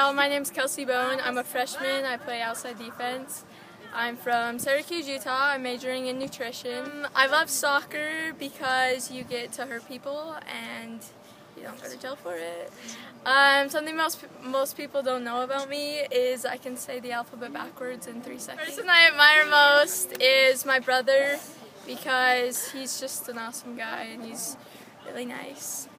y'all, my name's Kelsee Bone. I'm a freshman. I play outside defense. I'm from Syracuse, Utah. I'm majoring in nutrition. Um, I love soccer because you get to hurt people and you don't go to jail for it. Um, something most most people don't know about me is I can say the alphabet backwards in three seconds. The person I admire most is my brother because he's just an awesome guy and he's really nice.